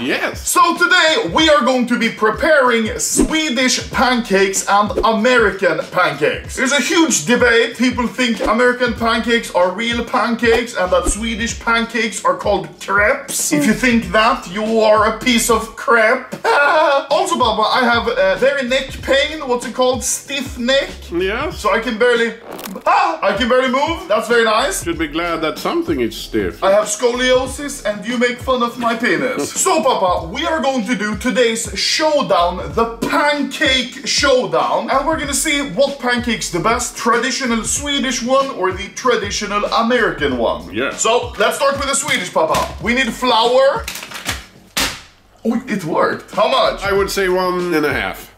Yes. So today we are going to be preparing Swedish pancakes and American pancakes. There's a huge debate. People think American pancakes are real pancakes and that Swedish pancakes are called crepes. If you think that, you are a piece of crap. also, Papa, I have uh, very neck pain. What's it called? Stiff neck. Yes. So I can barely, ah, I can barely move. That's very nice. Should be glad that something is stiff. I have scoliosis and you make fun of my penis. so, Papa, we are going to do today's showdown, the pancake showdown. And we're gonna see what pancake's the best, traditional Swedish one or the traditional American one. Yeah. So, let's start with the Swedish, Papa. We need flour. Oh, it worked. How much? I would say one and a half.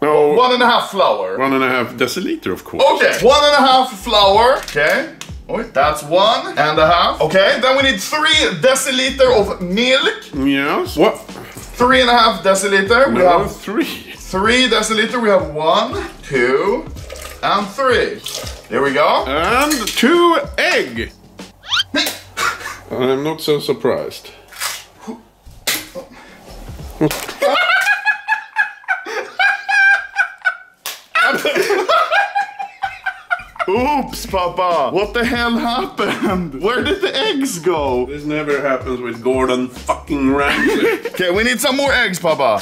No, One and a half flour. one and a half deciliter, of course. Okay, one and a half flour. Okay. That's one and a half. Okay, then we need three deciliter of milk. Yes. What? Three and a half deciliter. We have three. three deciliter. We have one, two, and three. There we go. And two egg. I'm not so surprised. Oops, Papa. What the hell happened? Where did the eggs go? This never happens with Gordon fucking Ramsay. Okay, we need some more eggs, Papa.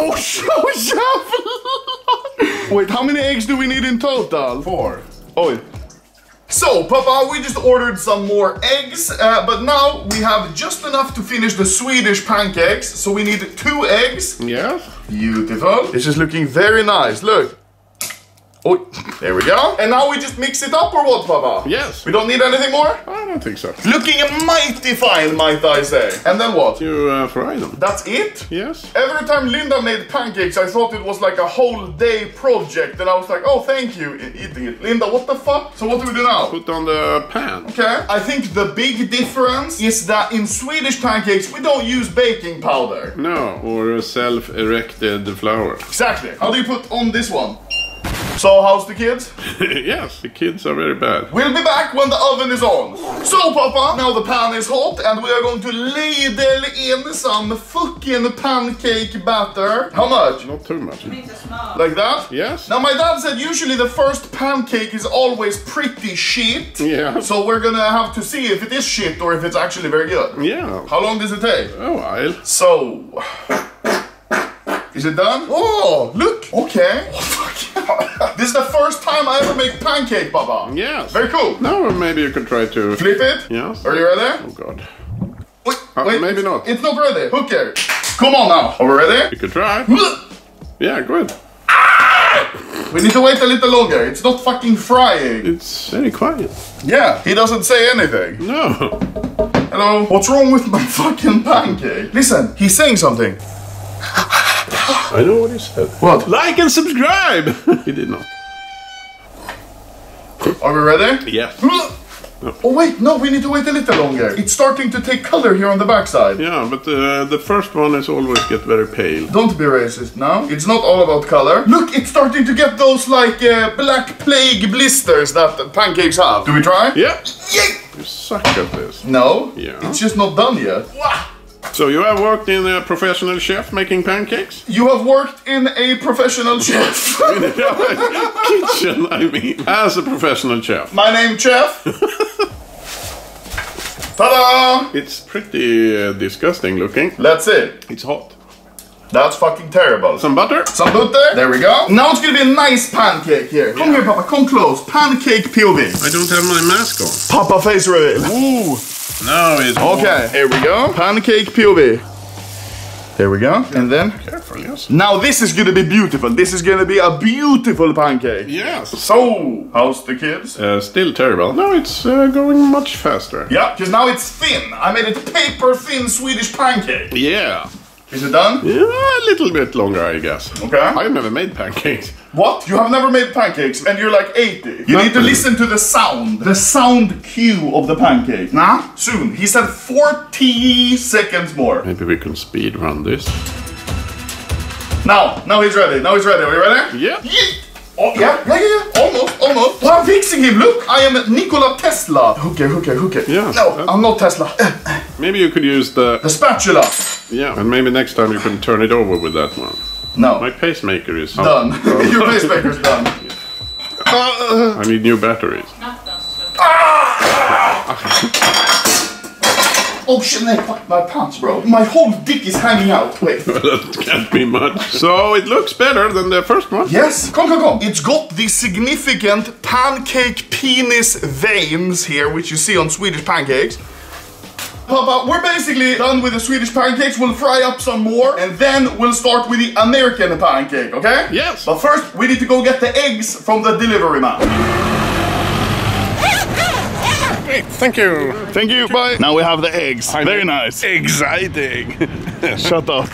Oh, so! Wait, how many eggs do we need in total? Four. Oi. So, Papa, we just ordered some more eggs, uh, but now we have just enough to finish the Swedish pancakes, so we need two eggs. Yes. Beautiful. This is looking very nice, look. Oh, there we go. And now we just mix it up or what, Papa? Yes. We don't need anything more? I don't think so. Looking mighty fine, might I say. And then what? You uh, fry them. That's it? Yes. Every time Linda made pancakes, I thought it was like a whole day project, and I was like, oh, thank you, eating it. Linda, what the fuck? So what do we do now? Put on the pan. Okay, I think the big difference is that in Swedish pancakes, we don't use baking powder. No, or self-erected flour. Exactly. How do you put on this one? So, how's the kids? yes, the kids are very bad. We'll be back when the oven is on. So, Papa, now the pan is hot and we are going to ladle in some fucking pancake batter. How much? Not too much. Like that? Yes. Now, my dad said usually the first pancake is always pretty shit. Yeah. So, we're gonna have to see if it is shit or if it's actually very good. Yeah. How long does it take? A while. So. Is it done? Oh, look! Okay. This is the first time I ever make pancake, Baba. Yes. Very cool. Now maybe you could try to... Flip it. Yes. Are you ready? Oh god. Wait, Uh, wait. maybe not. It's not ready. Hook here. Come on now. Are we ready? You could try. Yeah, good. We need to wait a little longer. It's not fucking frying. It's very quiet. Yeah, he doesn't say anything. No. Hello? What's wrong with my fucking pancake? Listen, he's saying something. I know what he said. What? Like and subscribe! he did not. Are we ready? Yeah. Oh wait, no, we need to wait a little longer. It's starting to take color here on the backside. Yeah, but uh, the first one is always get very pale. Don't be racist now. It's not all about color. Look, it's starting to get those like uh, black plague blisters that pancakes have. Do we try? Yeah. Yay! You suck at this. No. Yeah. It's just not done yet. So you have worked in a professional chef making pancakes? You have worked in a professional chef. Kitchen, I mean. As a professional chef. My name Chef. Ta-da! It's pretty uh, disgusting looking. That's it. It's hot. That's fucking terrible. Some butter? Some butter. There we go. Now it's gonna be a nice pancake here. Come here, Papa. Come close. Pancake POV. I don't have my mask on. Papa face reveal. Ooh. No, it's Okay, here we go. Pancake POV. There we go. And then Careful, yes. now this is gonna be beautiful. This is gonna be a beautiful pancake. Yes. So, how's the kids? Uh, still terrible. No, it's uh, going much faster. Yeah, because now it's thin. I made it paper thin Swedish pancake. Yeah. Is it done? Yeah, a little bit longer, I guess. Okay. I've never made pancakes. What? You have never made pancakes and you're like 80. You need to listen to the sound. The sound cue of the pancake. Nah? Soon. He said 40 seconds more. Maybe we can speed run this. Now, now he's ready. Now he's ready. Are you ready? Yeah. Yeet. Oh, yeah, yeah, yeah, yeah. Almost, almost. Oh, I'm fixing him. Look, I am Nikola Tesla. Hooker, hooker, hooker. Yeah, No, that- I'm not Tesla. Uh, uh. Maybe you could use the... The spatula. Yeah, and maybe next time you can turn it over with that one. No. My pacemaker is... Done. Your pacemaker's done. I need new batteries. Oh shit, no, fuck my pants, bro. My whole dick is hanging out. Wait. that can't be much. So it looks better than the first one. Yes, come, come, come. It's got the significant pancake penis veins here, which you see on Swedish pancakes. Papa, we're basically done with the Swedish pancakes. We'll fry up some more, and then we'll start with the American pancake, okay? Yes. But first, we need to go get the eggs from the delivery man. Great, thank you. Thank you, bye. Now we have the eggs. Very nice. Exciting. Shut up.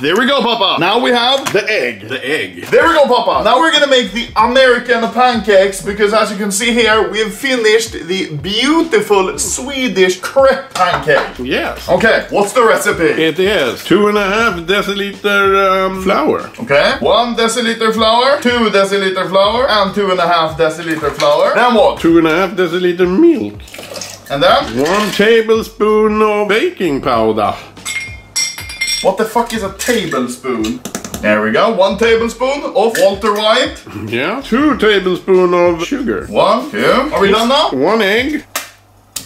There we go, Papa. Now we have the egg. the egg. There we go, Papa. Now we're gonna make the American pancakes because as you can see here, we've finished the beautiful Swedish crepe pancake. Yes. Okay, what's the recipe? It is two and a half deciliter um, flour. Okay, one deciliter flour, two deciliter flour, and two and a half deciliter flour. Then what? Two and a half deciliter milk. And then? One tablespoon of baking powder. What the fuck is a tablespoon? There we go, one tablespoon of Walter White. Yeah. Two tablespoon of sugar. One, two. Are we done now? One egg.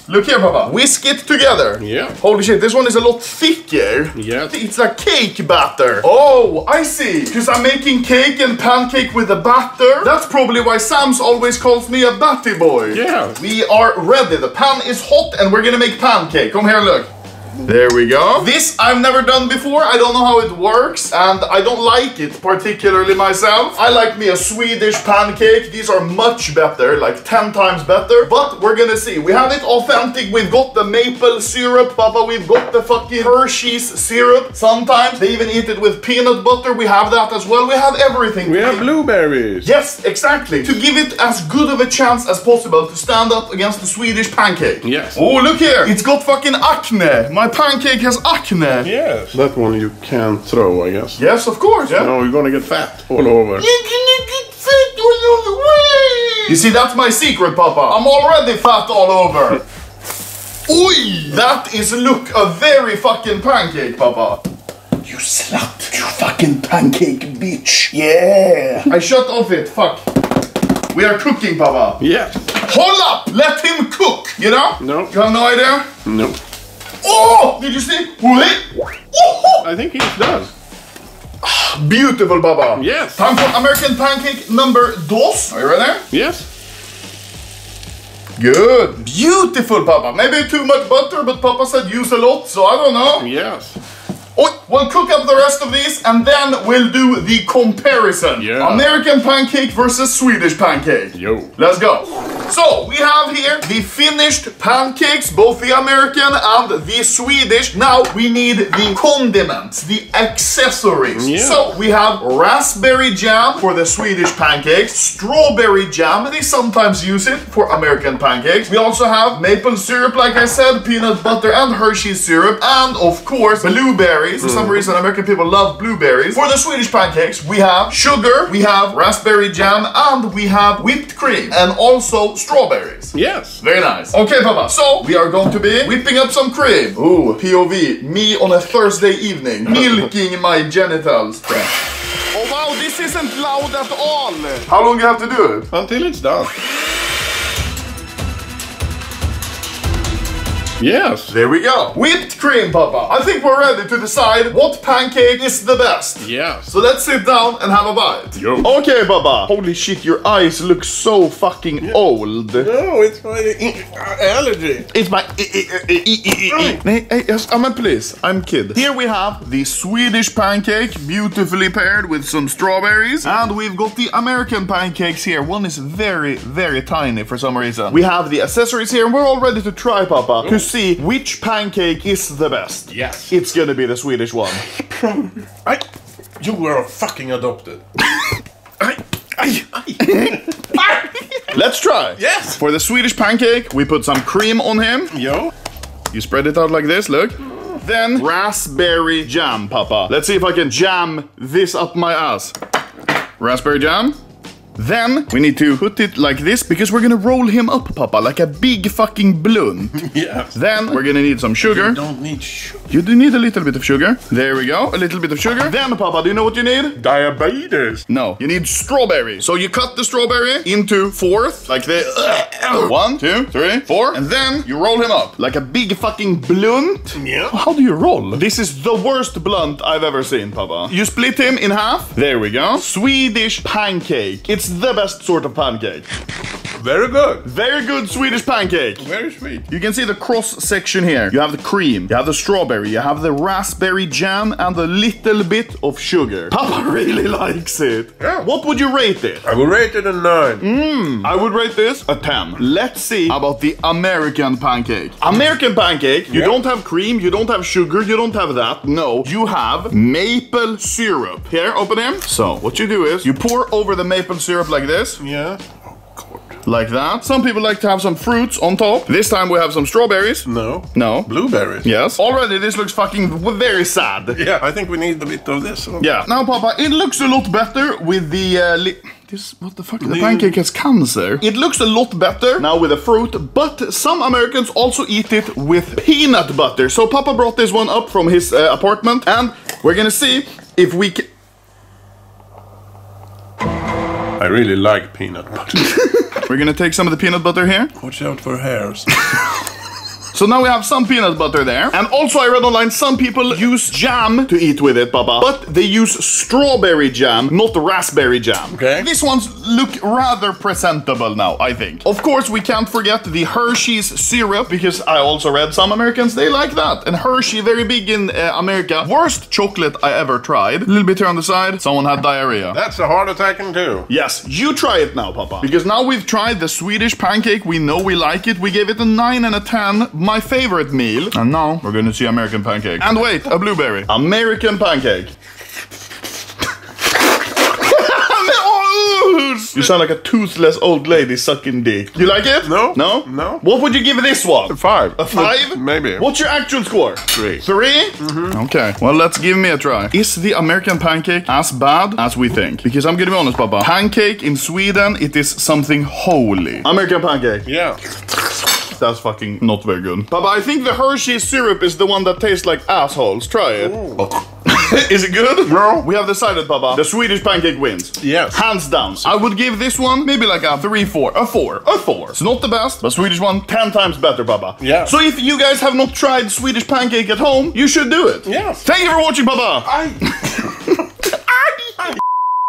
Look here, Papa. Whisk it together. Yeah. Holy shit, this one is a lot thicker. Yeah. It's a cake batter. Oh, I see. Because I'm making cake and pancake with the batter. That's probably why Sam's always calls me a batty boy. Yeah. We are ready. The pan is hot and we're gonna make pancake. Come here, look. There we go. This I've never done before. I don't know how it works and I don't like it particularly myself. I like me a Swedish pancake. These are much better, like 10 times better. But we're gonna see. We have it authentic. We've got the maple syrup, Papa. We've got the fucking Hershey's syrup. Sometimes they even eat it with peanut butter. We have that as well. We have everything. We have blueberries. Yes, exactly. To give it as good of a chance as possible to stand up against the Swedish pancake. Yes. Oh, look here. It's got fucking acne. My pancake has acne. Yes. That one you can't throw, I guess. Yes, of course. Yeah. No, you're gonna get fat all over. You see, that's my secret, Papa. I'm already fat all over. Oi! That is look a very fucking pancake, Papa. You slut. You fucking pancake bitch. Yeah. I shut off it. Fuck. We are cooking, Papa. Yes. Hold up! Let him cook. You know? No. You have no idea? No. Oh! Did you see? I think he's done. Beautiful, Baba. Yes. Time for American pancake number dos. Are you ready? Yes. Good. Beautiful, Papa. Maybe too much butter, but Papa said use a lot, so I don't know. Yes. Oh, we'll cook up the rest of these and then we'll do the comparison. Yeah. American pancake versus Swedish pancake. Yo. Let's go. So, we have here the finished pancakes, both the American and the Swedish. Now, we need the condiments, the accessories. Yeah. So, we have raspberry jam for the Swedish pancakes, strawberry jam, they sometimes use it for American pancakes. We also have maple syrup, like I said, peanut butter and Hershey syrup, and of course, blueberries. For some mm. reason, American people love blueberries. For the Swedish pancakes, we have sugar, we have raspberry jam, and we have whipped cream, and also strawberries. Yes. Very nice. Okay, Papa. So we are going to be whipping up some cream. Ooh, POV. Me on a Thursday evening, milking my genitals. Oh wow, this isn't loud at all. How long do you have to do it? Until it's done. Yes. There we go. Whipped cream, Papa. I think we're ready to decide what pancake is the best. Yes. So let's sit down and have a bite. Yo. Okay, Baba. Holy shit, your eyes look so fucking old. No, it's my uh, allergy. It's my. Nej, hey, yes, I mean, please. I'm kid. Here we have the Swedish pancake, beautifully paired with some strawberries. And we've got the American pancakes here. One is very, very tiny for some reason. We have the accessories here, and we're all ready to try, Papa, to see which pancake is the best. Yes. It's gonna be the Swedish one. I. You were fucking adopted. I. I. Let's try. Yes. For the Swedish pancake, we put some cream on him. Yo. You spread it out like this, look. Then raspberry jam, Papa. Let's see if I can jam this up my ass. Raspberry jam. Then we need to put it like this because we're gonna roll him up, Papa, like a big fucking balloon. Yeah. then we're gonna need some sugar. You Don't need sugar. You do need a little bit of sugar. There we go, a little bit of sugar. Then, Papa, do you know what you need? Diabetes. No, you need strawberry. So you cut the strawberry into fourth, like this. One, two, three, four, and then you roll him up like a big fucking blunt. Yeah. How do you roll? This is the worst blunt I've ever seen, Papa. You split him in half. There we go. Swedish pancake. It's the best sort of pancake. Very good. Very good Swedish pancake. Very sweet. You can see the cross section here. You have the cream, you have the strawberry, you have the raspberry jam, and a little bit of sugar. Papa really likes it. Yeah. What would you rate it? I would rate it a nine. Mmm. I would rate this a 10. Let's see about the American pancake. American pancake, you Yeah. don't have cream, you don't have sugar, you don't have that. No, you have maple syrup. Here, open him. So, what you do is you pour over the maple syrup like this. Yeah. Like that. Some people like to have some fruits on top. This time we have some strawberries. No. No. Blueberries. Yes. Already this looks fucking very sad. Yeah, I think we need a bit of this. Yeah. Now, Papa, it looks a lot better with the. Uh, this what the fuck? The The- pancake has cancer. It looks a lot better now with the fruit, but some Americans also eat it with peanut butter. So Papa brought this one up from his uh, apartment, and we're gonna see if we can. I really like peanut butter. We're gonna take some of the peanut butter here. Watch out for hairs. So now we have some peanut butter there. And also I read online some people use jam to eat with it, Papa. But they use strawberry jam, not raspberry jam. Okay. These ones look rather presentable now, I think. Of course, we can't forget the Hershey's syrup, because I also read some Americans, they like that. And Hershey, very big in uh, America. Worst chocolate I ever tried. A little bit here on the side. Someone had diarrhea. That's a heart attacking too. Yes, you try it now, Papa. Because now we've tried the Swedish pancake. We know we like it. We gave it a 9 and a 10, my favorite meal. And now we're gonna see American pancake. And wait, a blueberry. American pancake. You sound like a toothless old lady sucking dick. You like it? No. No? No. What would you give this one? Five. A five? Maybe. What's your actual score? Three. 3 mm-hmm. Okay. Well, let's give me a try. Is the American pancake as bad as we think? Because I'm gonna be honest, Papa. Pancake in Sweden, it is something holy. American pancake. Yeah. That's fucking not very good. Papa, I think the Hershey syrup is the one that tastes like assholes. Try it. Oh. is it good? No. We have decided, Baba. The Swedish pancake wins. Yes. Hands down. I would give this one maybe like a 3 4. A 4. A 4. It's not the best, but Swedish one 10 times better, Baba. Yeah. So if you guys have not tried Swedish pancake at home, you should do it. Yes. Thank you for watching, Baba. I.